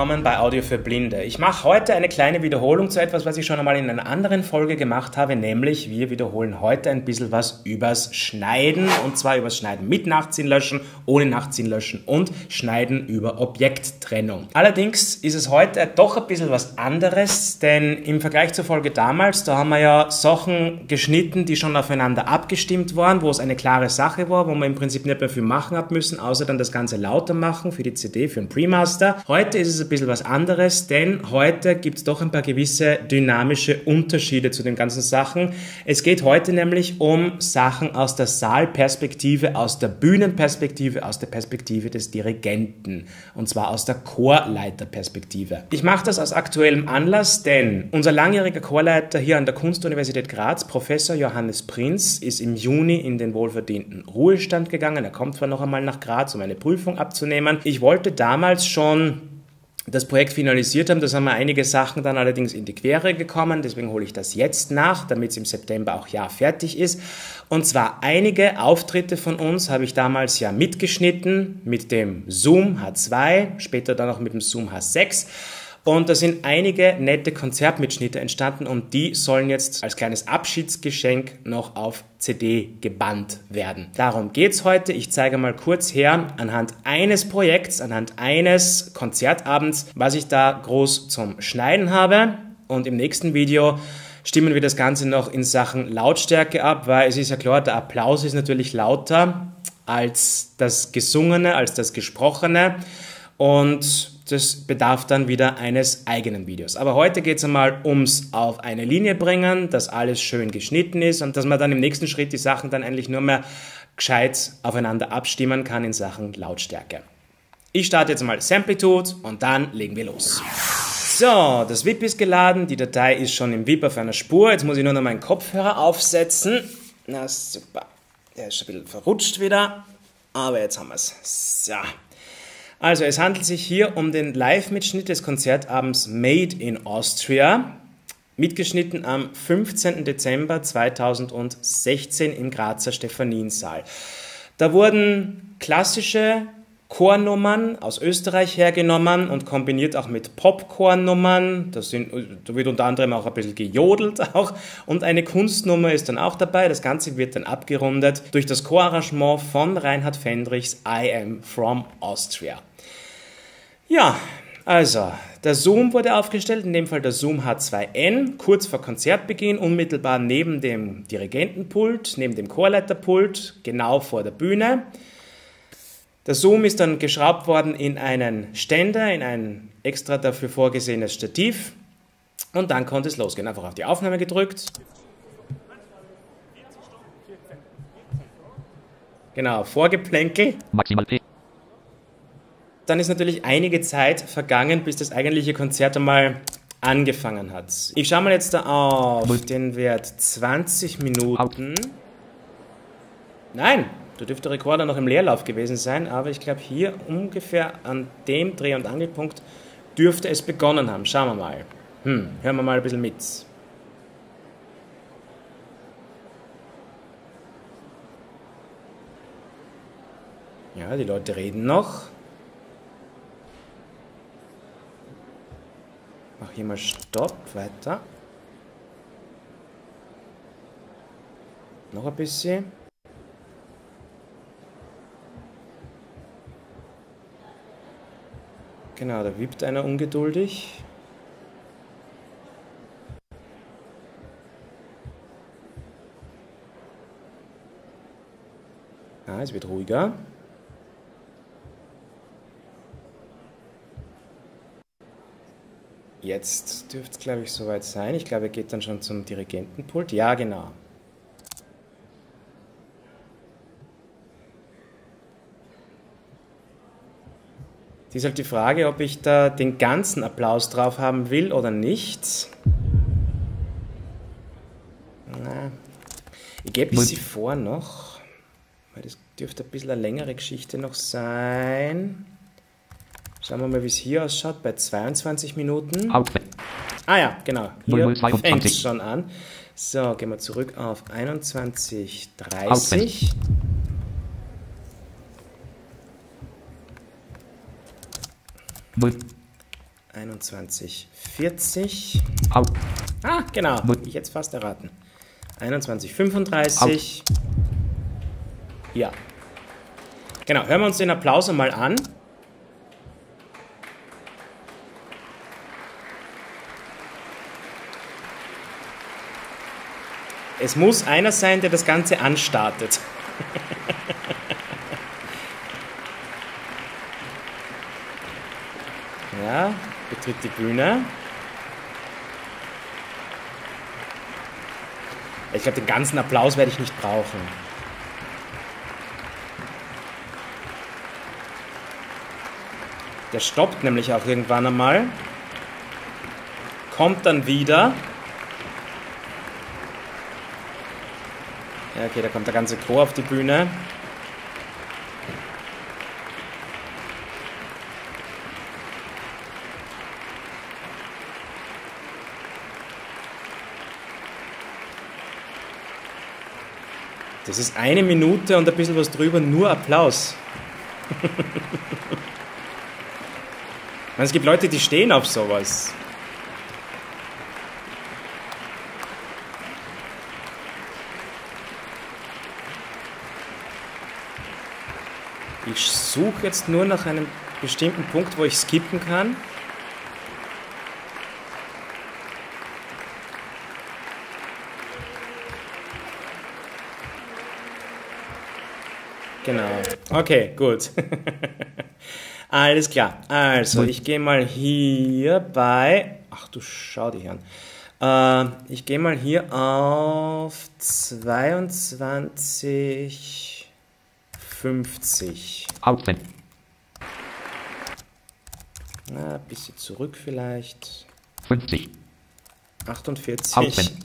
Willkommen bei Audio für Blinde. Ich mache heute eine kleine Wiederholung zu etwas, was ich schon einmal in einer anderen Folge gemacht habe, nämlich wir wiederholen heute ein bisschen was übers Schneiden und zwar übers Schneiden mit Nachziehen löschen, ohne Nachziehen löschen und Schneiden über Objekttrennung. Allerdings ist es heute doch ein bisschen was anderes, denn im Vergleich zur Folge damals, da haben wir ja Sachen geschnitten, die schon aufeinander abgestimmt waren, wo es eine klare Sache war, wo man im Prinzip nicht mehr viel machen hat müssen, außer dann das Ganze lauter machen für die CD, für den Premaster. Heute ist es ein bisschen was anderes, denn heute gibt es doch ein paar gewisse dynamische Unterschiede zu den ganzen Sachen. Es geht heute nämlich um Sachen aus der Saalperspektive, aus der Bühnenperspektive, aus der Perspektive des Dirigenten und zwar aus der Chorleiterperspektive. Ich mache das aus aktuellem Anlass, denn unser langjähriger Chorleiter hier an der Kunstuniversität Graz, Professor Johannes Prinz, ist im Juni in den wohlverdienten Ruhestand gegangen. Er kommt zwar noch einmal nach Graz, um eine Prüfung abzunehmen. Ich wollte damals schon das Projekt finalisiert haben. Das haben wir einige Sachen dann allerdings in die Quere gekommen. Deswegen hole ich das jetzt nach, damit es im September auch ja fertig ist. Und zwar einige Auftritte von uns habe ich damals ja mitgeschnitten mit dem Zoom H2, später dann auch mit dem Zoom H6. Und da sind einige nette Konzertmitschnitte entstanden und die sollen jetzt als kleines Abschiedsgeschenk noch auf CD gebannt werden. Darum geht's heute. Ich zeige mal kurz her anhand eines Projekts, anhand eines Konzertabends, was ich da groß zum Schneiden habe. Und im nächsten Video stimmen wir das Ganze noch in Sachen Lautstärke ab, weil es ist ja klar, der Applaus ist natürlich lauter als das Gesungene, als das Gesprochene. Und das bedarf dann wieder eines eigenen Videos. Aber heute geht es einmal ums auf eine Linie bringen, dass alles schön geschnitten ist und dass man dann im nächsten Schritt die Sachen dann eigentlich nur mehr gescheit aufeinander abstimmen kann in Sachen Lautstärke. Ich starte jetzt mal Samplitude und dann legen wir los. So, das VIP ist geladen, die Datei ist schon im VIP auf einer Spur. Jetzt muss ich nur noch meinen Kopfhörer aufsetzen. Na super, der ist schon ein bisschen verrutscht wieder. Aber jetzt haben wir es. So. Also es handelt sich hier um den Live-Mitschnitt des Konzertabends Made in Austria, mitgeschnitten am 15. Dezember 2016 im Grazer Stephaniensaal. Da wurden klassische Chornummern aus Österreich hergenommen und kombiniert auch mit Popchornummern. Da, da wird unter anderem auch ein bisschen gejodelt auch. Und eine Kunstnummer ist dann auch dabei. Das Ganze wird dann abgerundet durch das Chorarrangement von Reinhard Fendrichs I Am From Austria. Ja, also, der Zoom wurde aufgestellt, in dem Fall der Zoom H2N, kurz vor Konzertbeginn, unmittelbar neben dem Dirigentenpult, neben dem Chorleiterpult, genau vor der Bühne. Der Zoom ist dann geschraubt worden in einen Ständer, in ein extra dafür vorgesehenes Stativ und dann konnte es losgehen. Einfach auf die Aufnahme gedrückt. Genau, Vorgeplänkel. Maximal P dann ist natürlich einige Zeit vergangen, bis das eigentliche Konzert einmal angefangen hat. Ich schaue mal jetzt da auf den Wert 20 Minuten. Nein, da dürfte der Rekorder noch im Leerlauf gewesen sein, aber ich glaube hier ungefähr an dem Dreh- und Angelpunkt dürfte es begonnen haben. Schauen wir mal. Hm, hören wir mal ein bisschen mit. Ja, die Leute reden noch. Mach hier mal Stopp, weiter. Noch ein bisschen. Genau, da wippt einer ungeduldig. Ah, es wird ruhiger. Jetzt dürfte es, glaube ich, soweit sein. Ich glaube, er geht dann schon zum Dirigentenpult. Ja, genau. Die ist halt die Frage, ob ich da den ganzen Applaus drauf haben will oder nicht. Na, ich gebe sie vor noch, weil das dürfte ein bisschen eine längere Geschichte noch sein. Schauen wir mal, wie es hier ausschaut bei 22 Minuten. Ah ja, genau. Hier fängt es schon an. So, gehen wir zurück auf 21.30. Null. 21,40. Aus. Ah, genau. Ich jetzt fast erraten. 21,35. Ja. Genau, hören wir uns den Applaus einmal an. Es muss einer sein, der das Ganze anstartet. ja, betritt die Bühne. Ich glaube, den ganzen Applaus werde ich nicht brauchen. Der stoppt nämlich auch irgendwann einmal. Kommt dann wieder. Ja, okay, da kommt der ganze Chor auf die Bühne. Das ist eine Minute und ein bisschen was drüber, nur Applaus. es gibt Leute, die stehen auf sowas. Ich suche jetzt nur nach einem bestimmten Punkt, wo ich skippen kann. Genau. Okay, gut. Alles klar. Also, ich gehe mal hier bei. Ach du schau dich an. Äh, ich gehe mal hier auf 22,50. Auswählen. Na, ein bisschen zurück vielleicht. 50. 48. Auswählen.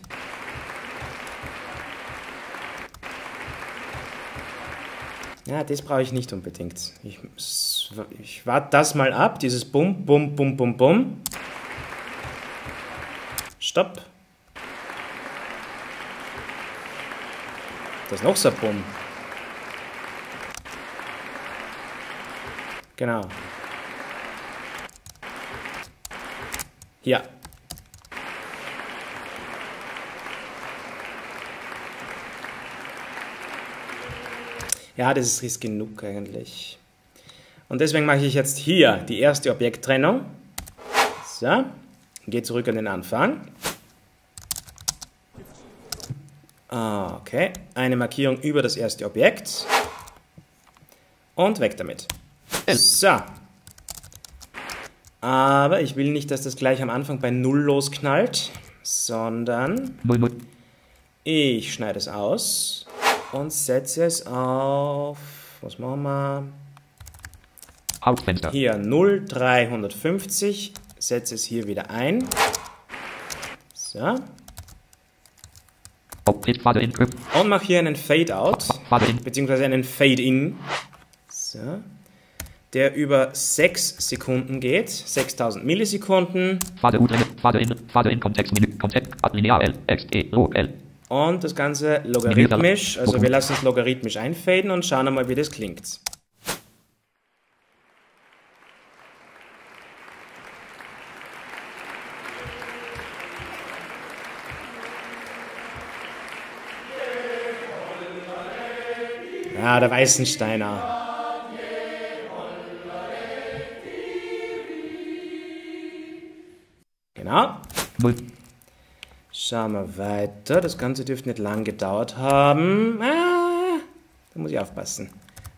Ja, das brauche ich nicht unbedingt. Ich, ich warte das mal ab, dieses Bum, Bum, Bum, Bum, Bum. Stopp. Das ist noch so ein Bum. Genau. Hier. Ja, das ist risk genug eigentlich. Und deswegen mache ich jetzt hier die erste Objekttrennung. So, gehe zurück an den Anfang. Okay, eine Markierung über das erste Objekt. Und weg damit. So. Aber ich will nicht, dass das gleich am Anfang bei 0 losknallt, sondern 0, 0. ich schneide es aus und setze es auf, was machen wir? Hauptfenster. Hier 0350, setze es hier wieder ein. So. Und mache hier einen Fade-Out, beziehungsweise einen Fade-In. So. Der über 6 Sekunden geht, 6000 Millisekunden. Pfade U drin. Pfade in. Pfade in Kontext Menü. Kontext. Linear L. X. E. Rho. L. Und das Ganze logarithmisch, also wir lassen es logarithmisch einfaden und schauen einmal, wie das klingt. Ja, der Weißensteiner. 0. Schauen wir weiter. Das Ganze dürfte nicht lang gedauert haben. Ah, da muss ich aufpassen.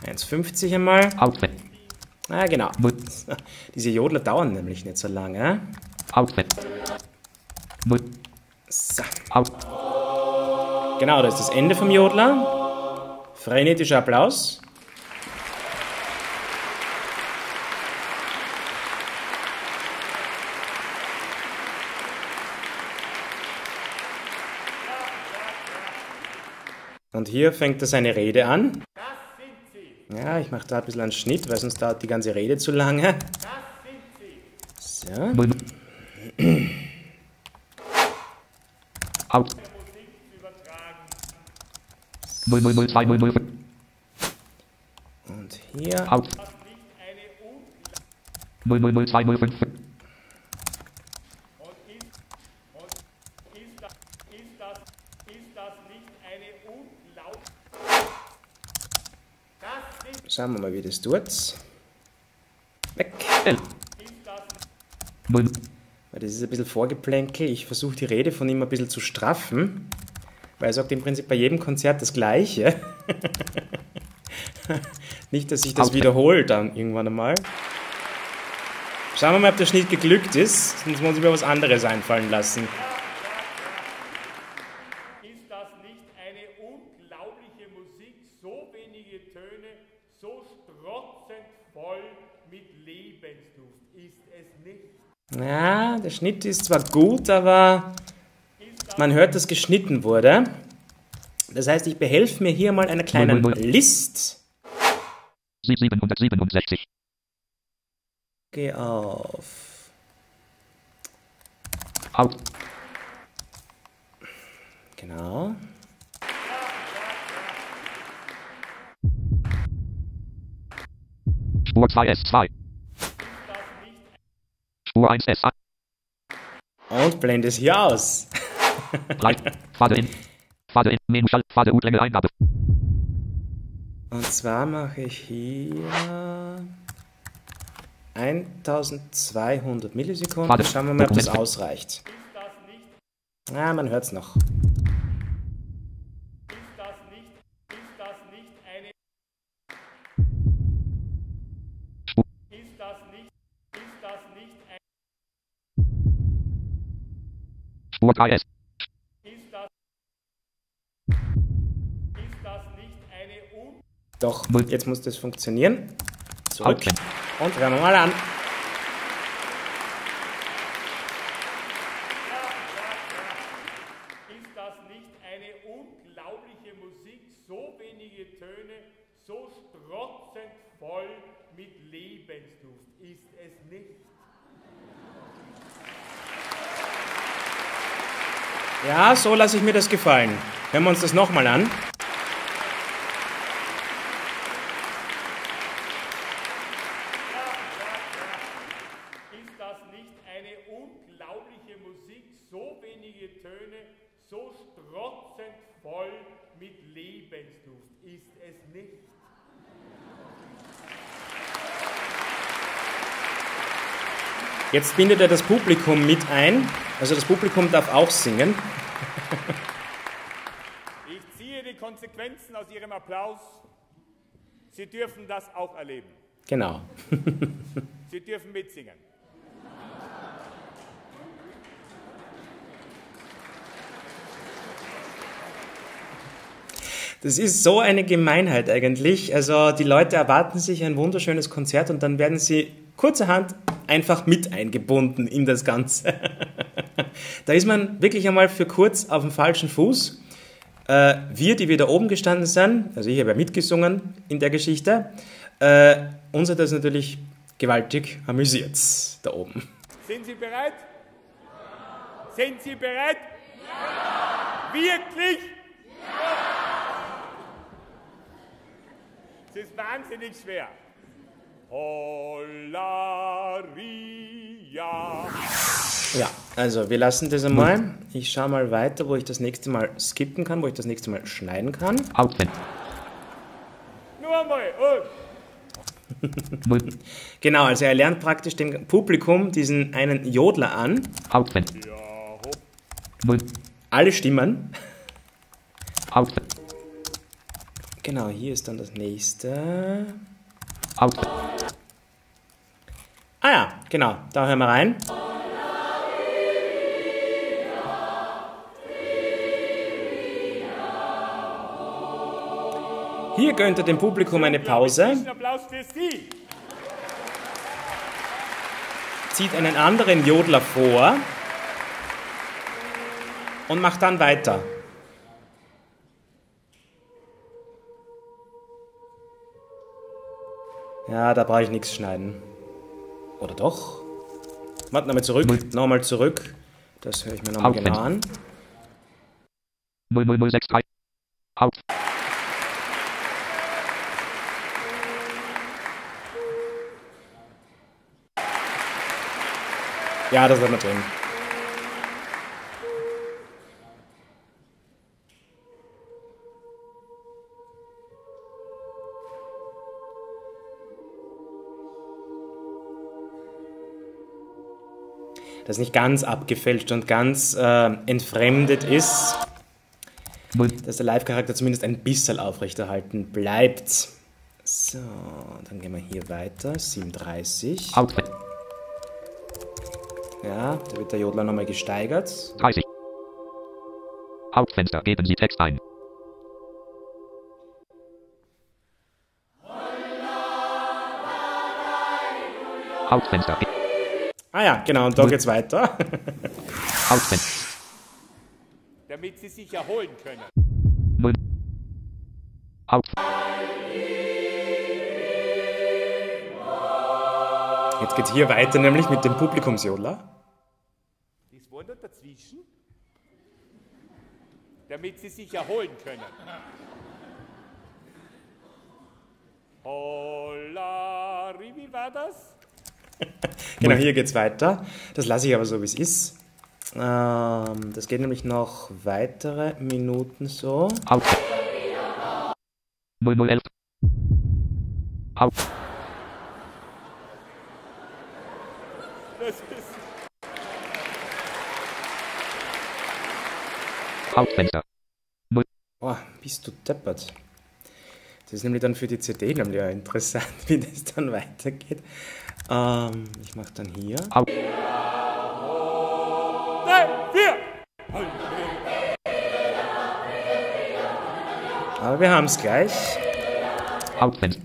1,50 einmal. Hauptfenster. Ah, genau. 0. Diese Jodler dauern nämlich nicht so lange. Hauptfenster. 0. So. Aus. Genau, das ist das Ende vom Jodler. Frenetischer Applaus. Und hier fängt er seine Rede an. Ja, ich mache da ein bisschen einen Schnitt, weil sonst dauert die ganze Rede zu lange. So. 0. Aus. 0, 0, 0, 2, 0, 0, 5. Und hier. Aus. 000205. Und ist, und ist, das, ist, das, ist das nicht eine unglaubliche... Das ist, Schauen wir mal, wie das tut. Weg. Das 0. Weil Das ist ein bisschen Vorgeplänkel. Ich versuche die Rede von ihm ein bisschen zu straffen, weil er sagt im Prinzip bei jedem Konzert das Gleiche. Nicht, dass sich das wiederholt dann irgendwann einmal. Schauen wir mal, ob der Schnitt geglückt ist. Sonst muss ich mir was anderes einfallen lassen. Ist das nicht eine unglaubliche Musik? So wenige Töne, so strotzend voll mit Lebensduft. Ist es nicht? Ja, der Schnitt ist zwar gut, aber man hört, dass geschnitten wurde. Das heißt, ich behelfe mir hier mal einer kleinen Null, null, null. List. 767. Geh auf. Out. Genau. Spur 2 S2. Spur 1 S1. Und blende es hier aus. Right. Phase in. Phase in. Menü. Phase U Länge Eingabe. Und zwar mache ich hier 1200 Millisekunden. Schauen wir mal, ob das ausreicht. Ah, man hört es noch. ist das nicht, ist das nicht eine... Spur. Ist das nicht, ist das nicht ein... Spur 3 S. Ist das... Ist das nicht eine un... Doch, jetzt muss das funktionieren. Zurück. Und hören wir mal an. Ist das nicht eine unglaubliche Musik? So wenige Töne, so strotzend voll mit Lebensduft. Ist es nicht? Ja, so lasse ich mir das gefallen. Hören wir uns das nochmal an. Ist das nicht eine unglaubliche Musik? So wenige Töne, so strotzend voll mit Lebensduft. Ist es nicht? Jetzt bindet er das Publikum mit ein. Also das Publikum darf auch singen. Ich ziehe die Konsequenzen aus Ihrem Applaus. Sie dürfen das auch erleben. Genau. Sie dürfen mitsingen. Das ist so eine Gemeinheit eigentlich. Also die Leute erwarten sich ein wunderschönes Konzert und dann werden sie kurzerhand einfach mit eingebunden in das Ganze. da ist man wirklich einmal für kurz auf dem falschen Fuß. Äh, wir, die wir da oben gestanden sind, also ich habe ja mitgesungen in der Geschichte, äh, uns hat das natürlich gewaltig amüsiert da oben. Sind Sie bereit? Sind Sie bereit? Ja! Wirklich? Ja! Es ist wahnsinnig schwer. Ja, also wir lassen das einmal. Ich schaue mal weiter, wo ich das nächste Mal skippen kann, wo ich das nächste Mal schneiden kann. Aufwenden. Nur einmal. Und 0. Genau, also er lernt praktisch dem Publikum diesen einen Jodler an. 0. Alle Stimmen. Aufwenden. Genau, hier ist dann das nächste. Aufwenden. Ah ja, genau, da hören wir rein. Hier gönnt er dem Publikum eine Pause, zieht einen anderen Jodler vor und macht dann weiter. Ja, da brauche ich nichts schneiden. Oder doch? Warte nochmal zurück, nochmal zurück. Das höre ich mir nochmal genau an. 00063. Auf. Ja, das hat wir drin. Das nicht ganz abgefälscht und ganz äh, entfremdet ist, dass der Live-Charakter zumindest ein bisschen aufrechterhalten bleibt. So, dann gehen wir hier weiter. 37. Outfit. Ja, da wird der Jodler nochmal gesteigert. 30. Hauptfenster. Geben Sie Text ein. Hauptfenster. Ah ja, genau, und da geht's weiter. Hauptfenster. damit Sie sich erholen können. 0. Haupt. Jetzt geht's hier weiter, nämlich mit dem Publikumsjodler. Das war nur dazwischen, damit Sie sich erholen können. Hollari, wie war das? Genau, hier geht's weiter. Das lasse ich aber so, wie es ist. Ähm, das geht nämlich noch weitere Minuten so. Haupt. 0011. Haupt. Das ist Hauptfenster. Oh, bist du deppert. Das ist nämlich dann für die CD nämlich auch interessant, wie das dann weitergeht. Ähm, ich mache dann hier. Haupt. Nein, wir! Aber wir haben es gleich. Hauptfenster.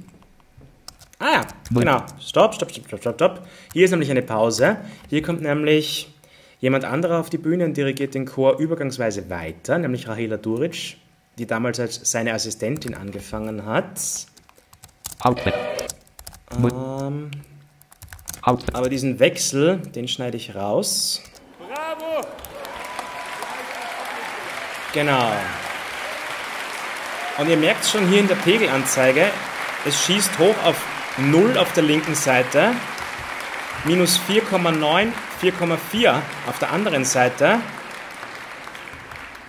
Ah ja, genau. Stopp, stopp, stopp, stopp, stopp, stopp. Hier ist nämlich eine Pause. Hier kommt nämlich jemand anderer auf die Bühne und dirigiert den Chor übergangsweise weiter, nämlich Rahela Duric, die damals als seine Assistentin angefangen hat. Hauptfenster. Ähm. Aber diesen Wechsel, den schneide ich raus. Bravo! Genau. Und ihr merkt schon hier in der Pegelanzeige, es schießt hoch auf 0 auf der linken Seite, minus 4,9, 4,4 auf der anderen Seite.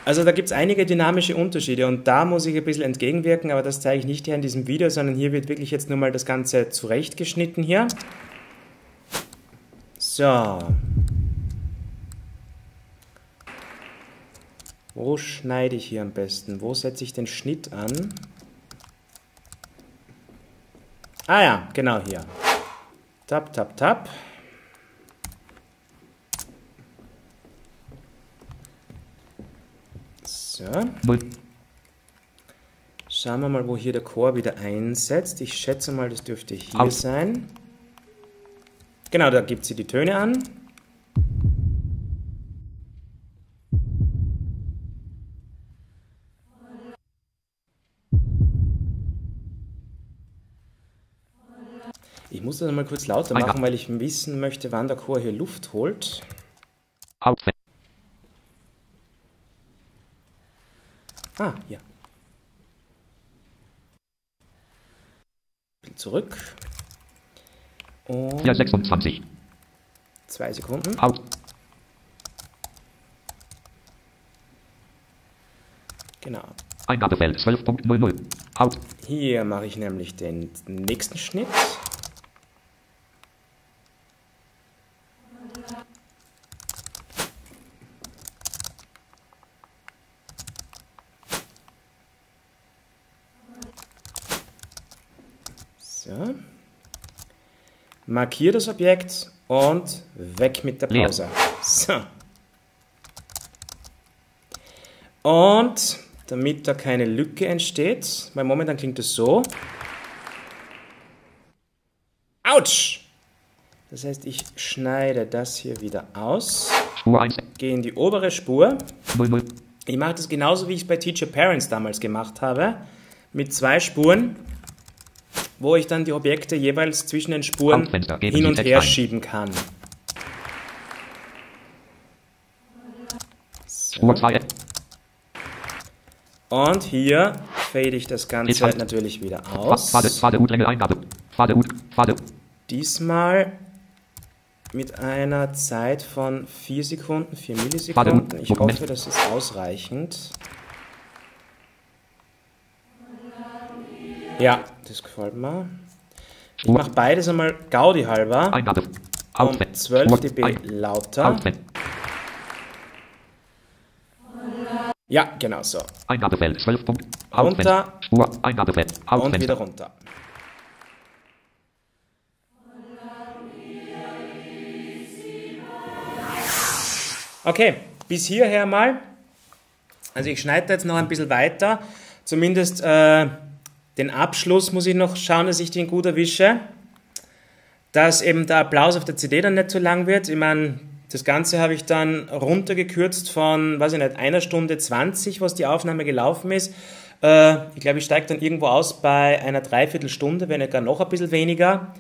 Also da gibt es einige dynamische Unterschiede und da muss ich ein bisschen entgegenwirken, aber das zeige ich nicht hier in diesem Video, sondern hier wird wirklich jetzt nur mal das Ganze zurechtgeschnitten hier. So. Wo schneide ich hier am besten? Wo setze ich den Schnitt an? Ah ja, genau hier. Tap, tap, tap. So. Schauen wir mal, wo hier der Chor wieder einsetzt. Ich schätze mal, das dürfte hier sein. Genau, da gibt sie die Töne an. Ich muss das mal kurz lauter ja. machen, weil ich wissen möchte, wann der Chor hier Luft holt. Ah, hier. Bisschen Zurück. Und 426. zwei Sekunden. Haupt. Genau. Eingabefeld 12.00. Haupt. Hier mache ich nämlich den nächsten Schnitt. So. Markiere das Objekt und weg mit der. Pause. So. Und damit da keine Lücke entsteht, weil momentan klingt es so. Autsch! Das heißt, ich schneide das hier wieder aus, Spur 1. gehe in die obere Spur. 00. Ich mache das genauso, wie ich es bei Teacher Parents damals gemacht habe, mit zwei Spuren, wo ich dann die Objekte jeweils zwischen den Spuren hin und her schieben kann. 2. Und hier fade ich das Ganze halt. natürlich wieder aus. Diesmal mit einer Zeit von 4 Sekunden, 4 Millisekunden. Ich hoffe, das ist ausreichend. Ja, das gefällt mir. Ich mache beides einmal Gaudi halber. Um Auswählen. 12 Spur. dB lauter. Ja, genau so. Eingabefeld 12 Punkt. Runter. Auswählen. Spur. Eingabefeld. Und wieder runter. Okay, bis hierher mal. Also ich schneide da jetzt noch ein bisschen weiter. Zumindest äh, den Abschluss muss ich noch schauen, dass ich den gut erwische. Dass eben der Applaus auf der CD dann nicht zu lang wird. Ich meine, das Ganze habe ich dann runtergekürzt von, weiß ich nicht, einer Stunde 20, was die Aufnahme gelaufen ist. Äh, ich glaube, ich steige dann irgendwo aus bei einer Dreiviertelstunde, wenn nicht gar noch ein bisschen weniger.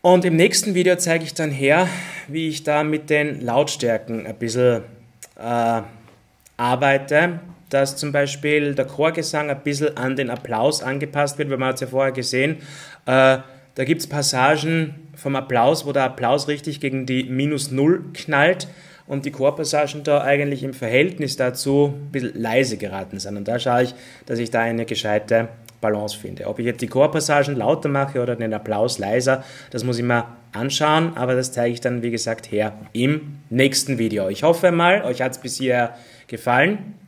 Und im nächsten Video zeige ich dann her, wie ich da mit den Lautstärken ein bisschen äh, arbeite, dass zum Beispiel der Chorgesang ein bisschen an den Applaus angepasst wird, weil man hat es ja vorher gesehen, äh, da gibt es Passagen vom Applaus, wo der Applaus richtig gegen die minus Null knallt und die Chorpassagen da eigentlich im Verhältnis dazu ein bisschen leise geraten sind. Und da schaue ich, dass ich da eine gescheite Balance finde. Ob ich jetzt die Chorpassagen lauter mache oder den Applaus leiser, das muss ich mir anschauen, aber das zeige ich dann, wie gesagt, her im nächsten Video. Ich hoffe mal, euch hat es bis hierher gefallen.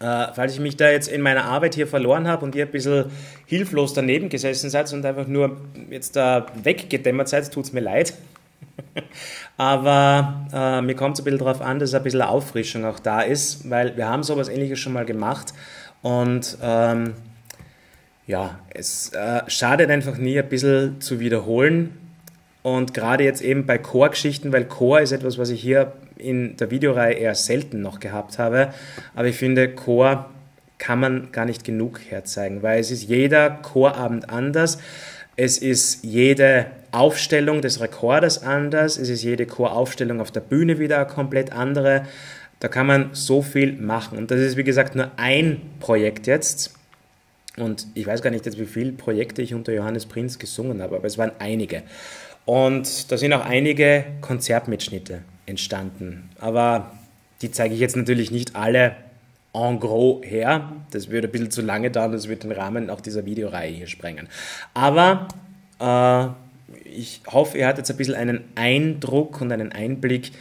Äh, falls ich mich da jetzt in meiner Arbeit hier verloren habe und ihr ein bisschen hilflos daneben gesessen seid und einfach nur jetzt da weggedämmert seid, tut es mir leid. Aber äh, mir kommt es ein bisschen darauf an, dass ein bisschen Auffrischung auch da ist, weil wir haben sowas ähnliches schon mal gemacht und ähm, ja, es äh, schadet einfach nie ein bisschen zu wiederholen und gerade jetzt eben bei Chorgeschichten, weil Chor ist etwas, was ich hier in der Videoreihe eher selten noch gehabt habe. Aber ich finde, Chor kann man gar nicht genug herzeigen, weil es ist jeder Chorabend anders. Es ist jede Aufstellung des Rekorders anders. Es ist jede Choraufstellung auf der Bühne wieder eine komplett andere. Da kann man so viel machen. Und das ist, wie gesagt, nur ein Projekt jetzt. Und ich weiß gar nicht jetzt, wie viele Projekte ich unter Johannes Prinz gesungen habe, aber es waren einige. Und da sind auch einige Konzertmitschnitte entstanden. Aber die zeige ich jetzt natürlich nicht alle en gros her. Das würde ein bisschen zu lange dauern, das wird den Rahmen auch dieser Videoreihe hier sprengen. Aber äh, ich hoffe, ihr hattet jetzt ein bisschen einen Eindruck und einen Einblick,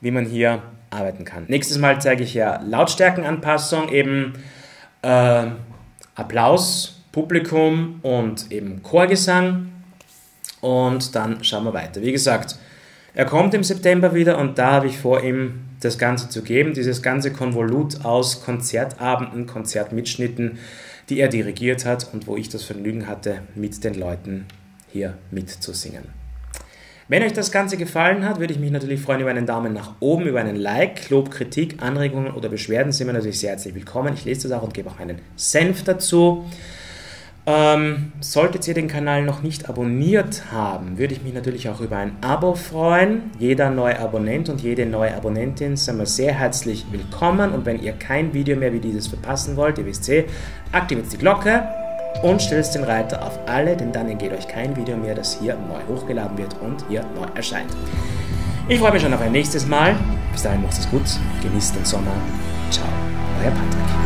wie man hier arbeiten kann. Nächstes Mal zeige ich ja Lautstärkenanpassung, eben äh, Applaus, Publikum und eben Chorgesang. Und dann schauen wir weiter. Wie gesagt, er kommt im September wieder und da habe ich vor, ihm das Ganze zu geben, dieses ganze Konvolut aus Konzertabenden, Konzertmitschnitten, die er dirigiert hat und wo ich das Vergnügen hatte, mit den Leuten hier mitzusingen. Wenn euch das Ganze gefallen hat, würde ich mich natürlich freuen über einen Daumen nach oben, über einen Like, Lob, Kritik, Anregungen oder Beschwerden sind mir natürlich sehr herzlich willkommen. Ich lese das auch und gebe auch einen Senf dazu. Ähm, solltet ihr den Kanal noch nicht abonniert haben, würde ich mich natürlich auch über ein Abo freuen. Jeder neue Abonnent und jede neue Abonnentin sind wir sehr herzlich willkommen. Und wenn ihr kein Video mehr wie dieses verpassen wollt, ihr wisst eh, aktiviert die Glocke und stellt den Reiter auf alle, denn dann entgeht euch kein Video mehr, das hier neu hochgeladen wird und hier neu erscheint. Ich freue mich schon auf ein nächstes Mal. Bis dahin macht es gut, genießt den Sommer. Ciao, euer Patrick.